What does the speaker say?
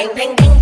bang, bang, bang.